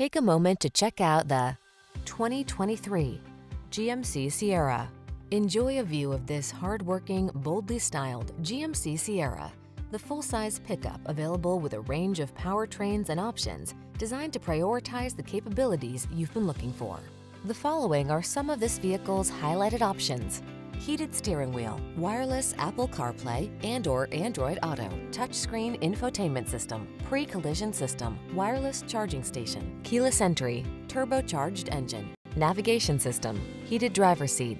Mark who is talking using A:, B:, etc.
A: Take a moment to check out the 2023 GMC Sierra. Enjoy a view of this hardworking, boldly styled GMC Sierra, the full-size pickup available with a range of powertrains and options designed to prioritize the capabilities you've been looking for. The following are some of this vehicle's highlighted options. Heated steering wheel, wireless Apple CarPlay and or Android Auto, touchscreen infotainment system, pre-collision system, wireless charging station, keyless entry, turbocharged engine, navigation system, heated driver seat,